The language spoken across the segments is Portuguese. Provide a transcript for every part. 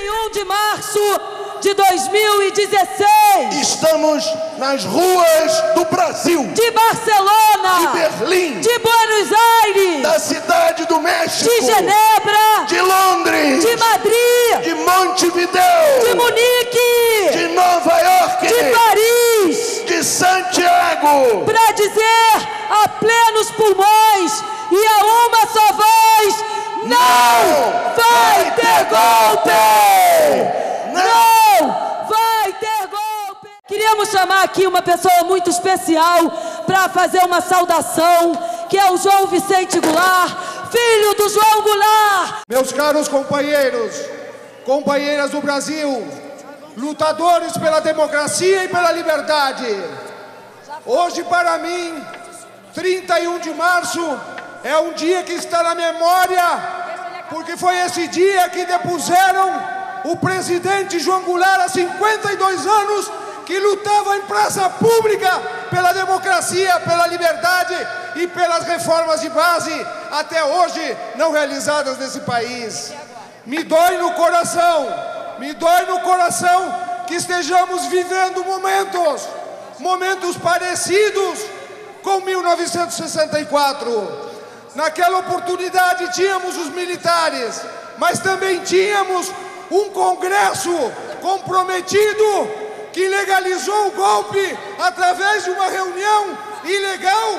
31 de março de 2016. Estamos nas ruas do Brasil. De Barcelona. De Berlim. De Buenos Aires. Da cidade do México. De Genebra. De Londres. De Madrid. De Montevideo. De Munique. De Nova York. De Paris. De Santiago. Para dizer a plenos pulmões e a uma só voz: não, vai ter golpe! Não vai ter golpe! Queríamos chamar aqui uma pessoa muito especial para fazer uma saudação, que é o João Vicente Goulart, filho do João Goulart. Meus caros companheiros, companheiras do Brasil, lutadores pela democracia e pela liberdade. Hoje, para mim, 31 de março, é um dia que está na memória, porque foi esse dia que depuseram o presidente João Goulart, há 52 anos, que lutava em praça pública pela democracia, pela liberdade e pelas reformas de base, até hoje não realizadas nesse país. Me dói no coração, me dói no coração que estejamos vivendo momentos, momentos parecidos com 1964. Naquela oportunidade tínhamos os militares, mas também tínhamos um Congresso comprometido que legalizou o golpe através de uma reunião ilegal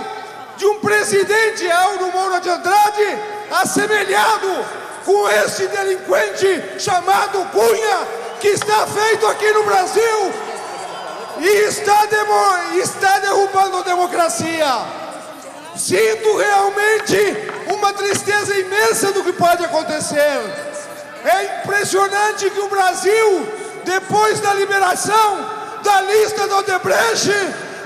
de um presidente Aldo Moura de Andrade, assemelhado com esse delinquente chamado Cunha, que está feito aqui no Brasil e está, está derrubando a democracia. Sinto realmente uma tristeza imensa do que pode acontecer. É impressionante que o Brasil, depois da liberação da lista do Odebrecht,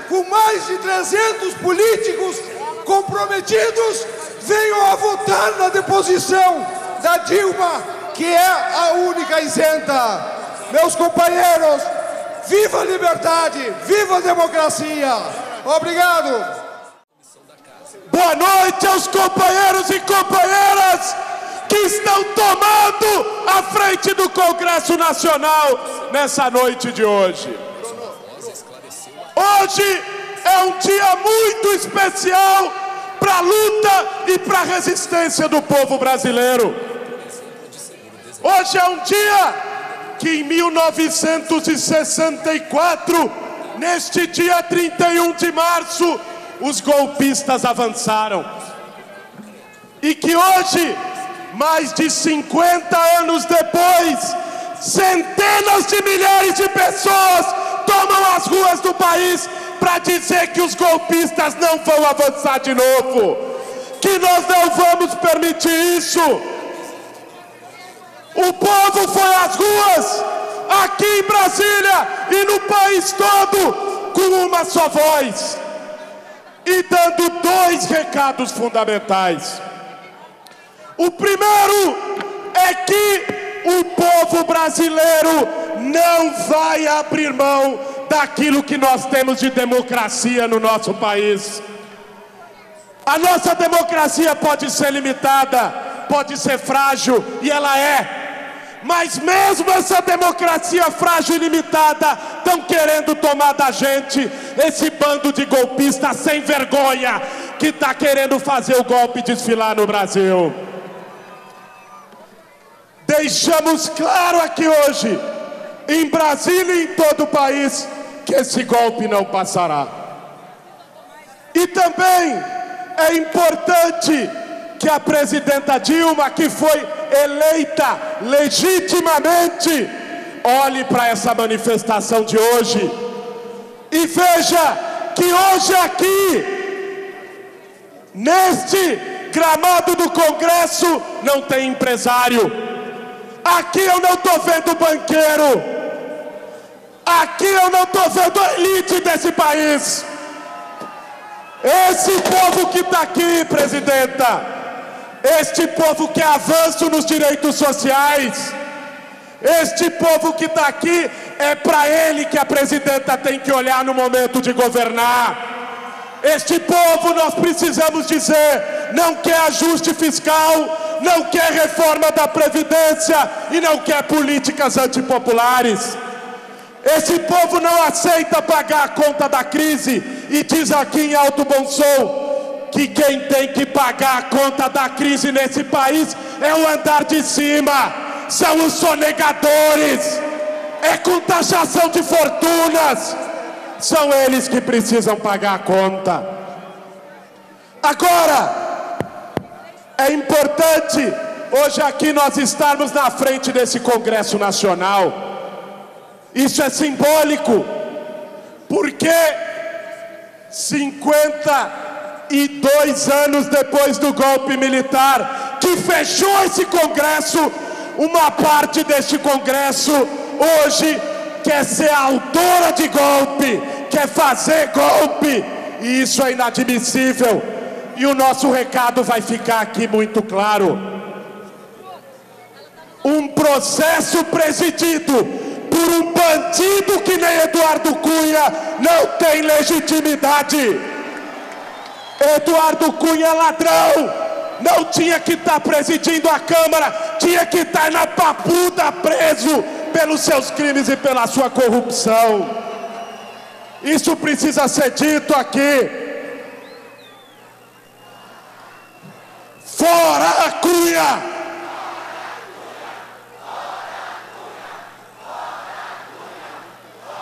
com mais de 300 políticos comprometidos, venham a votar na deposição da Dilma, que é a única isenta. Meus companheiros, viva a liberdade, viva a democracia. Obrigado. Boa noite aos companheiros e companheiras que estão tomando a frente do Congresso Nacional nessa noite de hoje. Hoje é um dia muito especial para a luta e para a resistência do povo brasileiro. Hoje é um dia que em 1964, neste dia 31 de março, os golpistas avançaram. E que hoje mais de 50 anos depois, centenas de milhares de pessoas tomam as ruas do país para dizer que os golpistas não vão avançar de novo, que nós não vamos permitir isso. O povo foi às ruas, aqui em Brasília e no país todo, com uma só voz, e dando dois recados fundamentais. O primeiro é que o povo brasileiro não vai abrir mão daquilo que nós temos de democracia no nosso país. A nossa democracia pode ser limitada, pode ser frágil, e ela é. Mas mesmo essa democracia frágil e limitada, estão querendo tomar da gente esse bando de golpistas sem vergonha que está querendo fazer o golpe desfilar no Brasil. Deixamos claro aqui hoje, em Brasília e em todo o país, que esse golpe não passará. E também é importante que a presidenta Dilma, que foi eleita legitimamente, olhe para essa manifestação de hoje e veja que hoje aqui, neste gramado do Congresso, não tem empresário Aqui eu não estou vendo banqueiro. Aqui eu não estou vendo a elite desse país. Esse povo que está aqui, presidenta, este povo que avanço nos direitos sociais, este povo que está aqui, é para ele que a presidenta tem que olhar no momento de governar. Este povo nós precisamos dizer: não quer ajuste fiscal, não quer reforma da Previdência e não quer políticas antipopulares. Esse povo não aceita pagar a conta da crise e diz aqui em Alto Bom Som que quem tem que pagar a conta da crise nesse país é o andar de cima, são os sonegadores, é com taxação de fortunas, são eles que precisam pagar a conta. Agora, é importante hoje aqui nós estarmos na frente desse Congresso Nacional. Isso é simbólico, porque 52 anos depois do golpe militar, que fechou esse Congresso, uma parte deste Congresso hoje quer ser autora de golpe, quer fazer golpe, e isso é inadmissível. E o nosso recado vai ficar aqui muito claro. Um processo presidido por um bandido que nem Eduardo Cunha não tem legitimidade. Eduardo Cunha ladrão, não tinha que estar tá presidindo a Câmara, tinha que estar tá na papuda preso pelos seus crimes e pela sua corrupção. Isso precisa ser dito aqui. Fora a Cunha!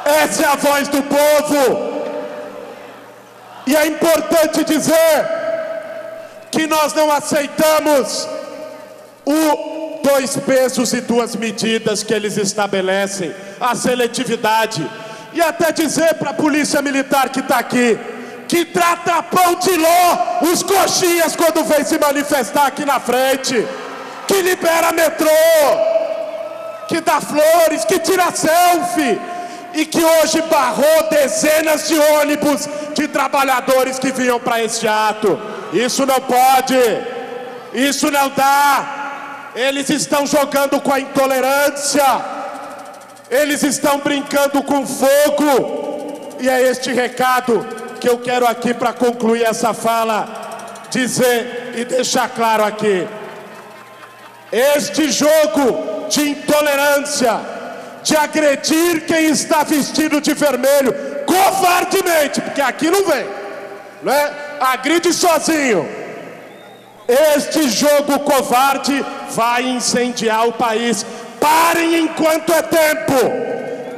Essa é a voz do povo. E é importante dizer que nós não aceitamos o dois pesos e duas medidas que eles estabelecem, a seletividade. E até dizer para a polícia militar que está aqui, que trata pão de ló os coxinhas quando vem se manifestar aqui na frente, que libera metrô, que dá flores, que tira selfie e que hoje barrou dezenas de ônibus de trabalhadores que vinham para este ato. Isso não pode, isso não dá. Eles estão jogando com a intolerância, eles estão brincando com fogo, e é este recado que eu quero aqui para concluir essa fala, dizer e deixar claro aqui. Este jogo de intolerância, de agredir quem está vestido de vermelho, covardemente, porque aqui não vem, né? Agride sozinho. Este jogo covarde vai incendiar o país. Parem enquanto é tempo.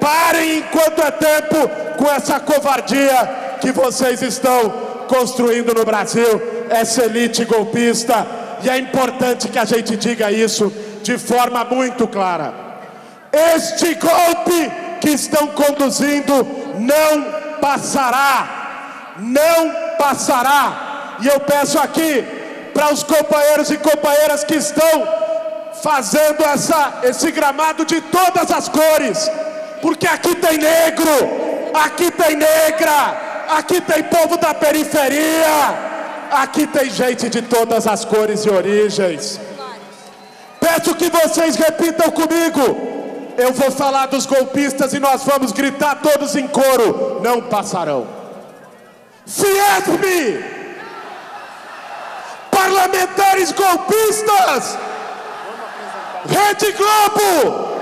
Parem enquanto é tempo com essa covardia que vocês estão construindo no Brasil, essa elite golpista. E é importante que a gente diga isso de forma muito clara. Este golpe que estão conduzindo não passará, não passará. E eu peço aqui para os companheiros e companheiras que estão fazendo essa, esse gramado de todas as cores, porque aqui tem negro, aqui tem negra, aqui tem povo da periferia, aqui tem gente de todas as cores e origens. Peço que vocês repitam comigo. Eu vou falar dos golpistas e nós vamos gritar todos em coro: não passarão. Fiesp! Parlamentares golpistas! Rede Globo!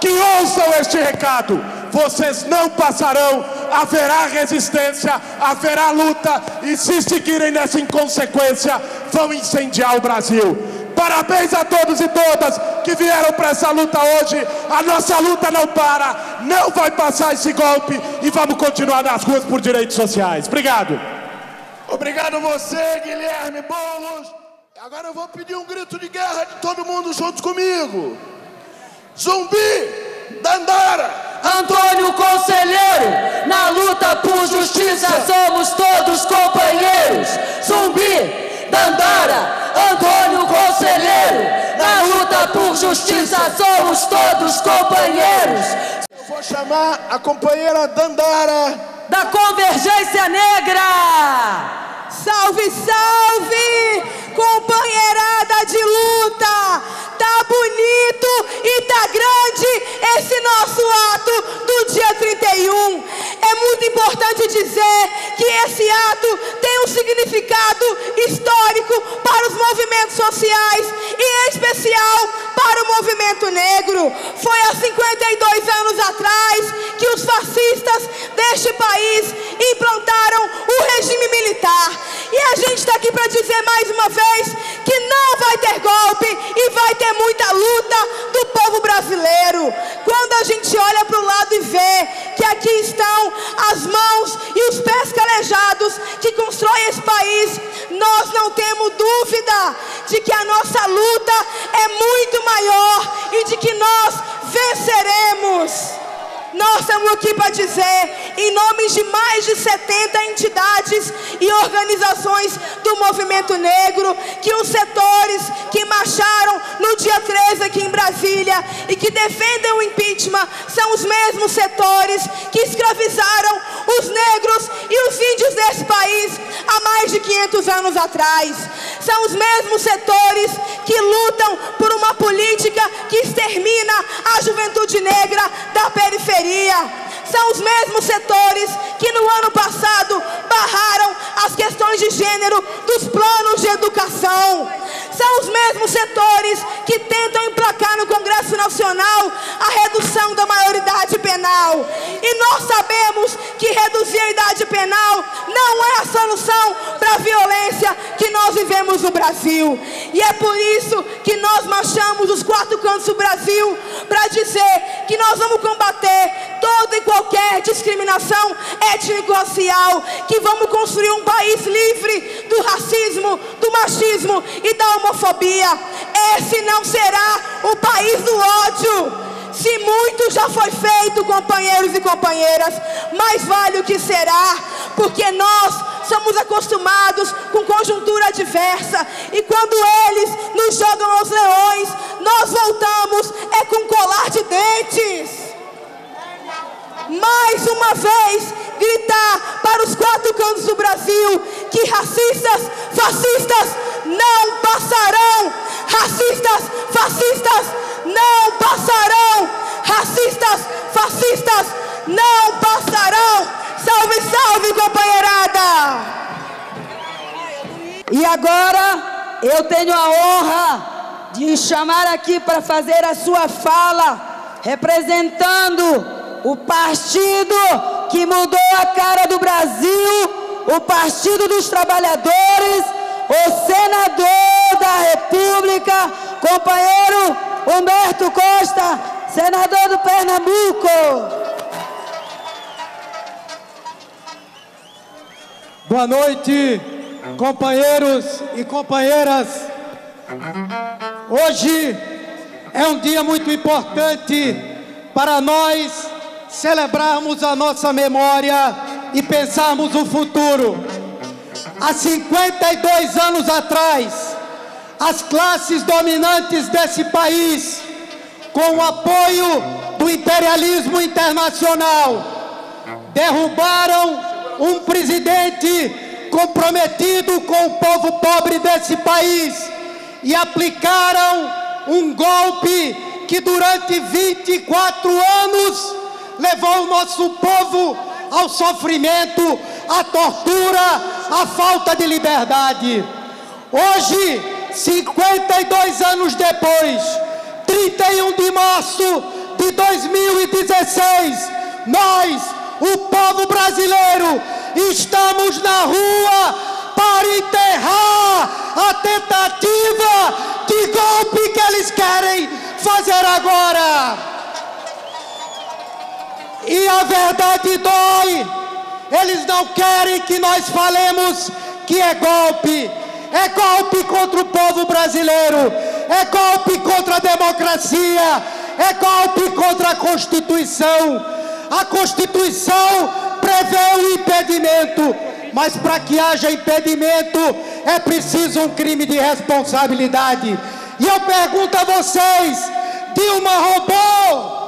Que ouçam este recado. Vocês não passarão, haverá resistência, haverá luta, e se seguirem nessa inconsequência, vão incendiar o Brasil. Parabéns a todos e todas que vieram para essa luta hoje. A nossa luta não para, não vai passar esse golpe e vamos continuar nas ruas por direitos sociais. Obrigado. Obrigado você, Guilherme Boulos. Agora eu vou pedir um grito de guerra de todo mundo juntos comigo. Zumbi, Dandara. Antônio Conselheiro, na luta por justiça somos todos companheiros. Zumbi, Dandara, Antônio Conselheiro, na luta por justiça somos todos companheiros. Eu vou chamar a companheira Dandara. Da Convergência Negra. Salve, salve, companheirada de luta. Tá bonito e tá grande esse nosso ato do dia 31. É muito importante dizer que esse ato tem um significado histórico para os movimentos sociais e, em especial, para o movimento negro. Foi há 52 anos atrás que os fascistas deste país implantaram o regime militar. E a gente está aqui para dizer mais uma vez que não vai ter golpe e vai ter muita luta do povo brasileiro. Quando a gente olha para o lado e vê que aqui estão as mãos e os pés calejados que constroem esse país, nós não temos dúvida de que a nossa luta é muito maior e de que nós venceremos. Nós estamos aqui para dizer, em nome de mais de 70 entidades e organizações do movimento negro, que os setores que marcharam no dia 13 aqui em Brasília e que defendem o impeachment são os mesmos setores que escravizaram os negros e os índios desse país há mais de 500 anos atrás. São os mesmos setores que lutam por uma política que extermina a juventude negra da periferia são os mesmos setores que no ano passado barraram as questões de gênero dos planos de educação. São os mesmos setores que tentam emplacar no Congresso Nacional a redução da maioridade penal. E nós sabemos que reduzir a idade penal não é a solução para a violência que nós vivemos no Brasil. E é por isso que nós marchamos os quatro cantos do Brasil para dizer que nós vamos combater toda e qualquer discriminação étnico-racial, que vamos construir um país livre do racismo, do machismo e da homofobia. Esse não será o país do ódio. Se muito já foi feito, companheiros e companheiras, mais vale o que será, porque nós somos acostumados com conjuntura adversa, e quando eles nos jogam aos leões, nós voltamos é com colar de dentes mais uma vez gritar para os quatro cantos do Brasil que racistas, fascistas não passarão. Racistas, fascistas não passarão. Racistas, fascistas não passarão. Salve, salve, companheirada! E agora eu tenho a honra de chamar aqui para fazer a sua fala, representando o partido que mudou a cara do Brasil, o Partido dos Trabalhadores, o senador da República, companheiro Humberto Costa, senador do Pernambuco. Boa noite, companheiros e companheiras. Hoje é um dia muito importante para nós celebrarmos a nossa memória e pensarmos o futuro. Há 52 anos atrás, as classes dominantes desse país, com o apoio do imperialismo internacional, derrubaram um presidente comprometido com o povo pobre desse país e aplicaram um golpe que durante 24 anos levou o nosso povo ao sofrimento, à tortura, à falta de liberdade. Hoje, 52 anos depois, 31 de março de 2016, nós, o povo brasileiro, estamos na rua para enterrar a tentativa de golpe que eles querem fazer agora. E a verdade dói. Eles não querem que nós falemos que é golpe. É golpe contra o povo brasileiro. É golpe contra a democracia. É golpe contra a Constituição. A Constituição prevê o impedimento. Mas para que haja impedimento é preciso um crime de responsabilidade. E eu pergunto a vocês: Dilma roubou?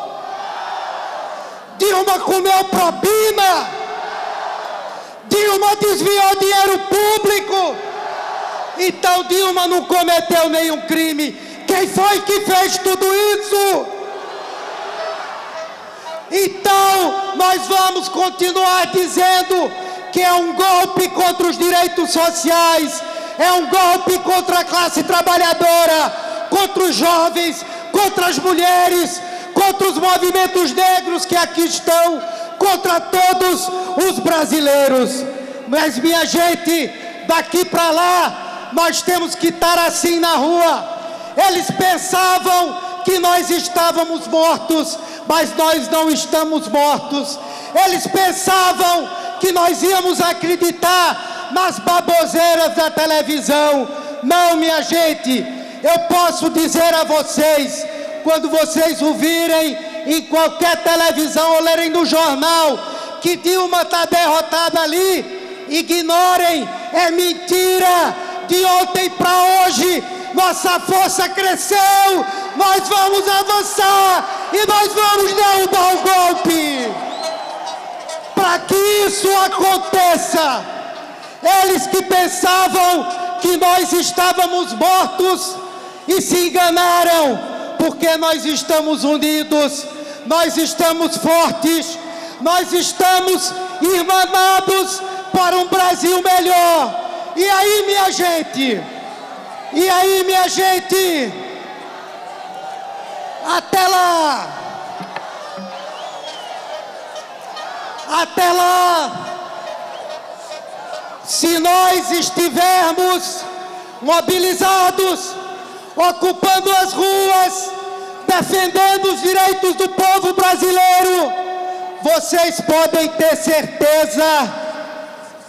Dilma comeu propina. Dilma desviou dinheiro público. Então Dilma não cometeu nenhum crime. Quem foi que fez tudo isso? Então, nós vamos continuar dizendo que é um golpe contra os direitos sociais, é um golpe contra a classe trabalhadora, contra os jovens, contra as mulheres, contra os movimentos negros que aqui estão, contra todos os brasileiros. Mas, minha gente, daqui para lá, nós temos que estar assim na rua. Eles pensavam que nós estávamos mortos, mas nós não estamos mortos. Eles pensavam que nós íamos acreditar nas baboseiras da televisão. Não, minha gente, eu posso dizer a vocês, quando vocês ouvirem em qualquer televisão ou lerem no jornal que Dilma está derrotada ali, ignorem, é mentira. De ontem para hoje, nossa força cresceu, nós vamos avançar e nós vamos derrubar o golpe. Para que isso aconteça, eles que pensavam que nós estávamos mortos e se enganaram, porque nós estamos unidos, nós estamos fortes, nós estamos irmanados para um Brasil melhor. E aí, minha gente? E aí, minha gente? Até lá! Até lá! Se nós estivermos mobilizados, ocupando as ruas, defendendo os direitos do povo brasileiro, vocês podem ter certeza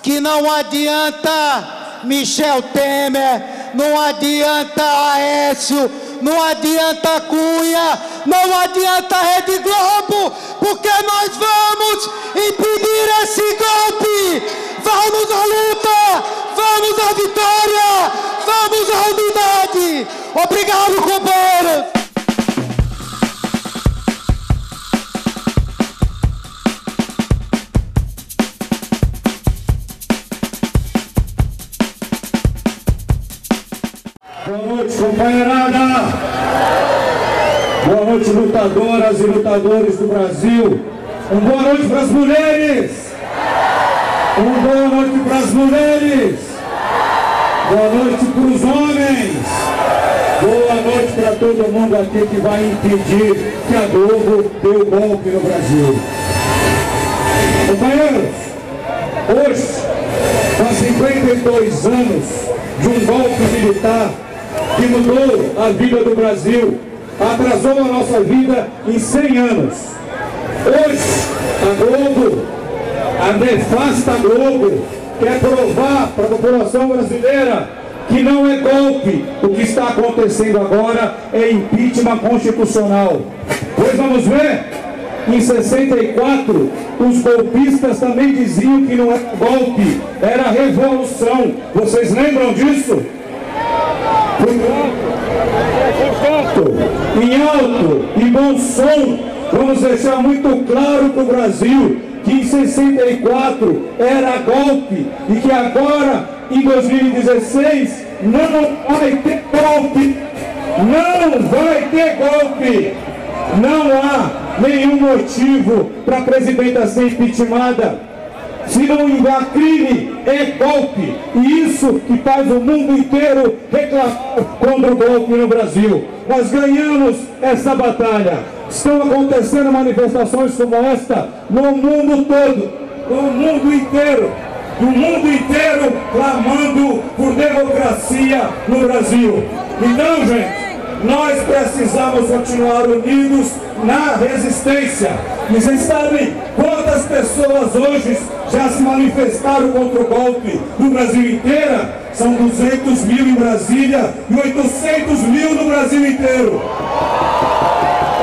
que não adianta Michel Temer, não adianta Aécio, não adianta Cunha, não adianta Rede Globo, porque nós vamos impedir esse golpe. Vamos à luta, vamos à vitória, vamos à unidade. Obrigado, companheiros. Boa noite, companheirada. Boa noite, lutadoras e lutadores do Brasil. Um boa noite para as mulheres. Um boa noite para as mulheres. Boa noite para os homens. Boa noite para todo mundo aqui que vai impedir que a Globo dê o golpe no Brasil. Companheiros, hoje, há 52 anos de um golpe militar que mudou a vida do Brasil, atrasou a nossa vida em 100 anos. Hoje, a Globo, a nefasta Globo, quer provar para a população brasileira que não é golpe. O que está acontecendo agora é impeachment constitucional. Pois vamos ver, em 64, os golpistas também diziam que não era golpe, era revolução. Vocês lembram disso? Portanto, em alto e bom som, vamos deixar muito claro para o Brasil que em 64 era golpe e que agora, em 2016, não vai ter golpe. Não vai ter golpe. Não há nenhum motivo para a presidenta ser impeachmentada. Se não há crime, é golpe. E isso que faz o mundo inteiro reclamar contra o golpe no Brasil. Nós ganhamos essa batalha. Estão acontecendo manifestações como esta no mundo todo, no mundo inteiro. No mundo inteiro clamando por democracia no Brasil. Então, gente, nós precisamos continuar unidos na resistência. E vocês sabem quantas pessoas hoje já se manifestaram contra o golpe no Brasil inteiro? São 200 mil em Brasília e 800 mil no Brasil inteiro.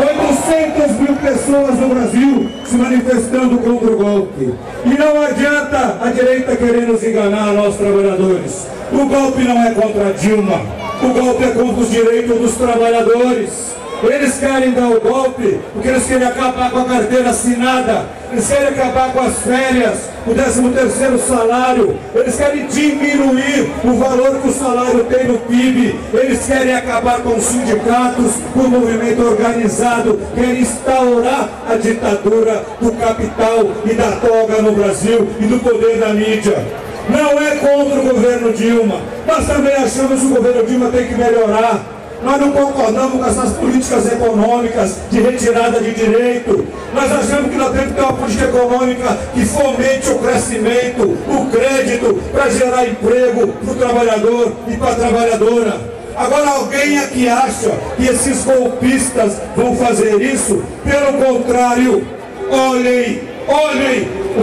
800 mil pessoas no Brasil se manifestando contra o golpe. E não adianta a direita querer nos enganar, nós trabalhadores. O golpe não é contra Dilma, o golpe é contra os direitos dos trabalhadores. Eles querem dar o golpe porque eles querem acabar com a carteira assinada, eles querem acabar com as férias, o 13 terceiro salário, eles querem diminuir o valor que o salário tem no PIB, eles querem acabar com os sindicatos, com o movimento organizado, querem instaurar a ditadura do capital e da toga no Brasil e do poder da mídia. Não é contra o governo Dilma, nós também achamos que o governo Dilma tem que melhorar. Nós não concordamos com essas políticas econômicas de retirada de direito. Nós achamos que nós temos que ter uma política econômica que fomente o crescimento, o crédito, para gerar emprego para o trabalhador e para a trabalhadora. Agora alguém aqui acha que esses golpistas vão fazer isso? Pelo contrário, olhem, olhem o,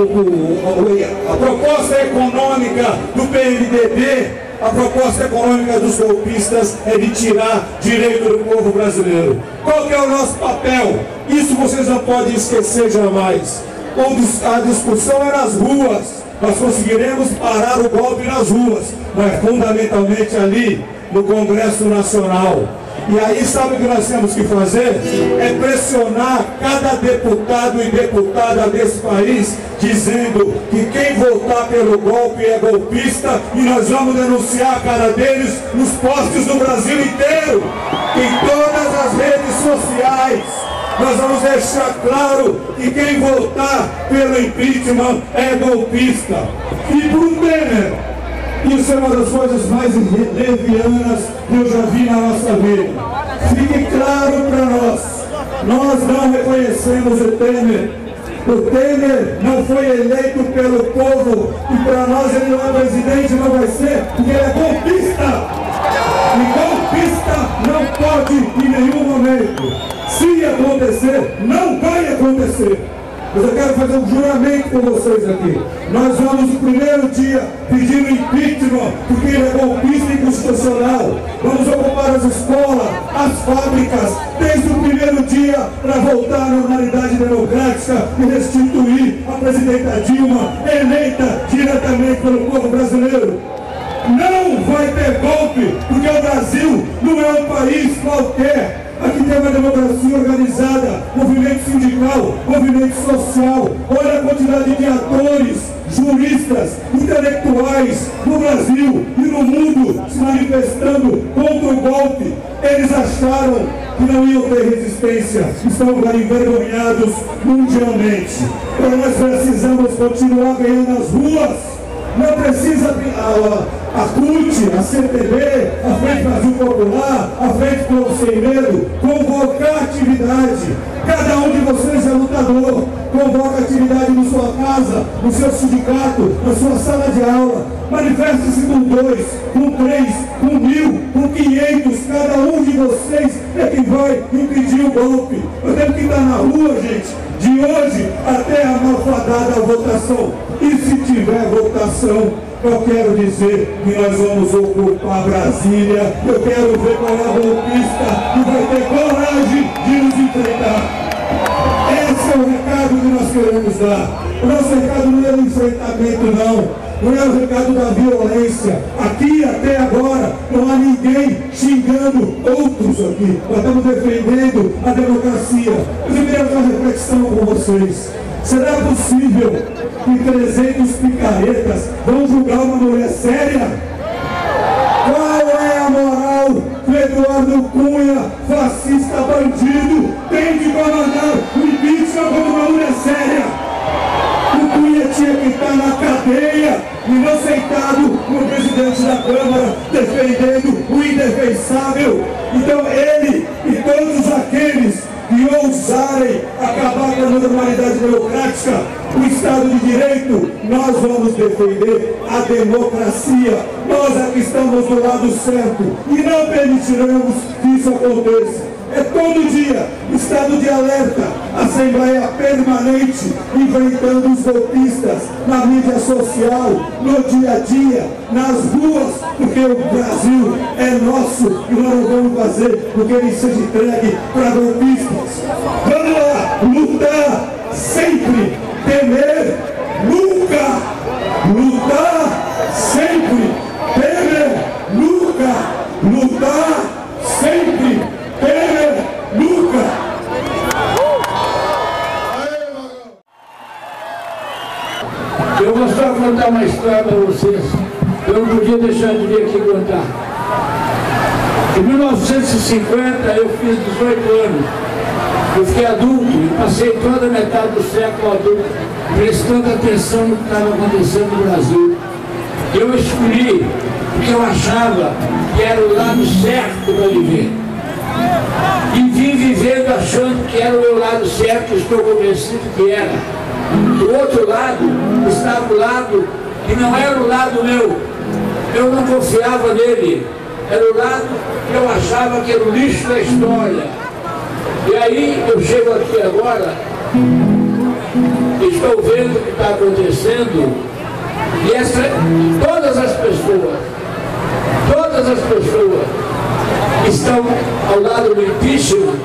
o, o, a proposta econômica do PMDB a proposta econômica dos golpistas é de tirar direito do povo brasileiro. Qual é o nosso papel? Isso vocês não podem esquecer jamais. A discussão é nas ruas. Nós conseguiremos parar o golpe nas ruas, mas fundamentalmente ali no Congresso Nacional. E aí sabe o que nós temos que fazer? É pressionar cada deputado e deputada desse país, dizendo que quem votar pelo golpe é golpista e nós vamos denunciar a cara deles nos postos do Brasil inteiro, em todas as redes sociais. Nós vamos deixar claro que quem votar pelo impeachment é golpista. E para o Temer, isso é uma das coisas mais levianas que eu já vi na nossa vida. Fique claro para nós, nós não reconhecemos o Temer. O Temer não foi eleito pelo povo e para nós ele não é presidente, não vai ser, porque ele é golpista. E golpista não pode em nenhum momento. Se acontecer, não vai acontecer. Mas eu quero fazer um juramento com vocês aqui. Nós vamos no primeiro dia pedir o impeachment, porque ele é golpista inconstitucional. Vamos ocupar as escolas, as fábricas, desde o primeiro dia, para voltar à normalidade democrática e restituir a presidenta Dilma, eleita diretamente pelo povo brasileiro. Não vai ter golpe, porque o Brasil não é um país qualquer. Aqui tem uma democracia organizada, movimento sindical, movimento social. Olha a quantidade de atores, juristas, intelectuais no Brasil e no mundo se manifestando contra o golpe. Eles acharam que não iam ter resistência, estão envergonhados mundialmente. Então nós precisamos continuar ganhando as ruas não precisa a, a CUT, a CTB, a Frente Brasil Popular, a Frente Povo Sem Medo, convocar atividade. Cada um de vocês é lutador. Convoca atividade na sua casa, no seu sindicato, na sua sala de aula. Manifeste-se com dois, com três, com mil, com quinhentos. Cada um de vocês é quem vai impedir o golpe. Eu tenho que estar na rua, gente, de hoje até a malfadada votação. E se tiver votação, eu quero dizer que nós vamos ocupar Brasília. Eu quero ver qual é a golpista que vai ter coragem de nos enfrentar. Esse é o recado que nós queremos dar. O nosso recado não é o enfrentamento, não. Não é o recado da violência. Aqui até agora não há ninguém xingando outros aqui. Nós estamos defendendo a democracia. Fazer uma reflexão com vocês. Será possível que 300 picaretas vão julgar Câmara defendendo o indefensável. Então ele e todos aqueles e ousarem acabar com a normalidade democrática, o Estado de Direito, nós vamos defender a democracia. Nós aqui estamos do lado certo e não permitiremos que isso aconteça. É todo dia estado de alerta, Assembleia permanente, enfrentando os golpistas na mídia social, no dia a dia, nas ruas, porque o Brasil é nosso e nós não vamos fazer porque ele seja entregue para golpistas. Vamos lá, lutar sempre, temer nunca, lutar sempre, temer nunca, lutar sempre, temer nunca. Eu vou só contar uma história para vocês. Eu não podia deixar de vir aqui contar. Em 1950 eu fiz 18 anos. Eu fiquei adulto e passei toda a metade do século adulto prestando atenção no que estava acontecendo no Brasil. Eu escolhi porque eu achava que era o lado certo para viver. E vim vivendo achando que era o meu lado certo, estou convencido que era. Do outro lado estava o lado que não era o lado meu. Eu não confiava nele. Era o lado que eu achava que era o lixo da história. E aí eu chego aqui agora, estou vendo o que está acontecendo, e essa, todas as pessoas, todas as pessoas que estão ao lado do impeachment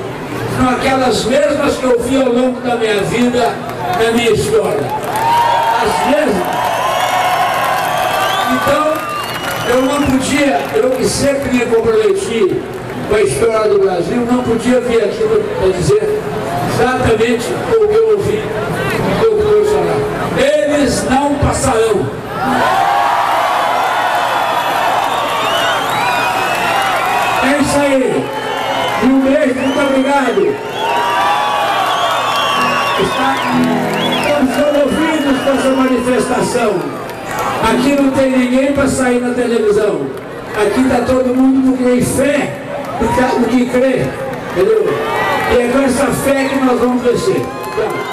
são aquelas mesmas que eu vi ao longo da minha vida, na minha história. As mesmas. Então, eu não podia, eu que sempre me comprometi com a história do Brasil, não podia vir aqui para dizer exatamente o que eu ouvi do Bolsonaro. Eles não passarão. É isso aí. Um beijo, muito obrigado. Essa manifestação. Aqui não tem ninguém para sair na televisão. Aqui está todo mundo que tem fé no que crê. Entendeu? E é com essa fé que nós vamos descer. Tá.